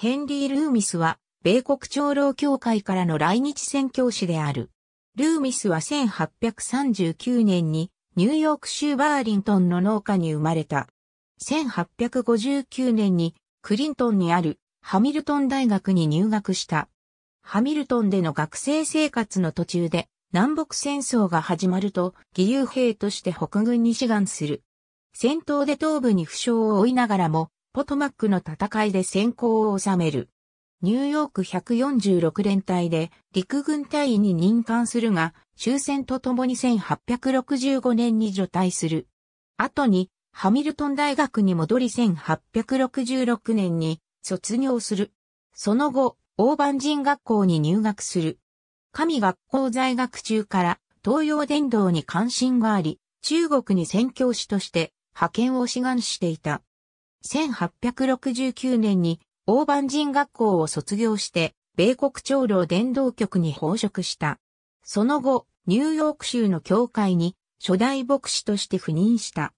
ヘンリー・ルーミスは、米国長老協会からの来日宣教師である。ルーミスは1839年にニューヨーク州バーリントンの農家に生まれた。1859年にクリントンにあるハミルトン大学に入学した。ハミルトンでの学生生活の途中で南北戦争が始まると義勇兵として北軍に志願する。戦闘で東部に負傷を負いながらもポトマックの戦いで先行を収める。ニューヨーク146連隊で陸軍隊員に任官するが、終戦とともに1865年に除隊する。後に、ハミルトン大学に戻り1866年に卒業する。その後、大万人学校に入学する。神学校在学中から東洋伝道に関心があり、中国に宣教師として派遣を志願していた。1869年に大万人学校を卒業して、米国長老伝道局に奉職した。その後、ニューヨーク州の教会に初代牧師として赴任した。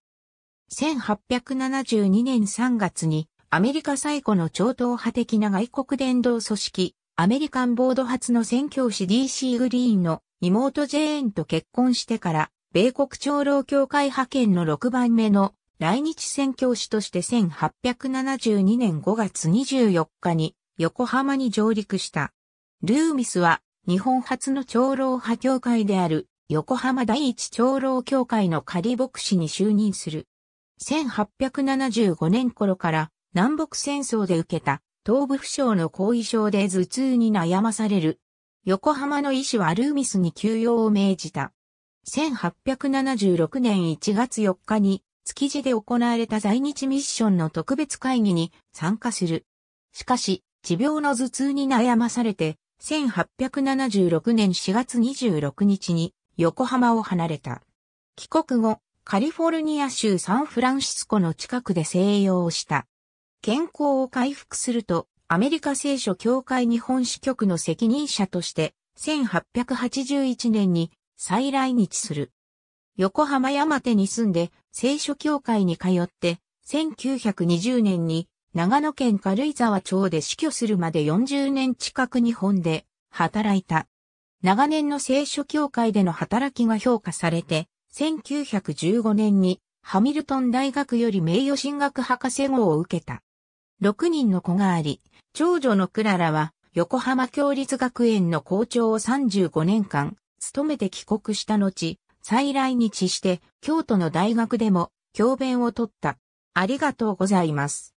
1872年3月にアメリカ最古の超党派的な外国伝道組織、アメリカンボード初の宣教師 DC グリーンの妹ジェーンと結婚してから、米国長老協会派遣の6番目の来日宣教師として1872年5月24日に横浜に上陸した。ルーミスは日本初の長老派協会である横浜第一長老協会の仮牧師に就任する。1875年頃から南北戦争で受けた東部負傷の後遺症で頭痛に悩まされる。横浜の医師はルーミスに休養を命じた。1876年1月4日に築地で行われた在日ミッションの特別会議に参加する。しかし、持病の頭痛に悩まされて、1876年4月26日に横浜を離れた。帰国後、カリフォルニア州サンフランシスコの近くで静養をした。健康を回復すると、アメリカ聖書協会日本支局の責任者として、1881年に再来日する。横浜山手に住んで聖書協会に通って、1920年に長野県軽井沢町で死去するまで40年近く日本で働いた。長年の聖書協会での働きが評価されて、1915年にハミルトン大学より名誉進学博士号を受けた。6人の子があり、長女のクララは横浜共立学園の校長を35年間務めて帰国した後、再来日して京都の大学でも教鞭を取った。ありがとうございます。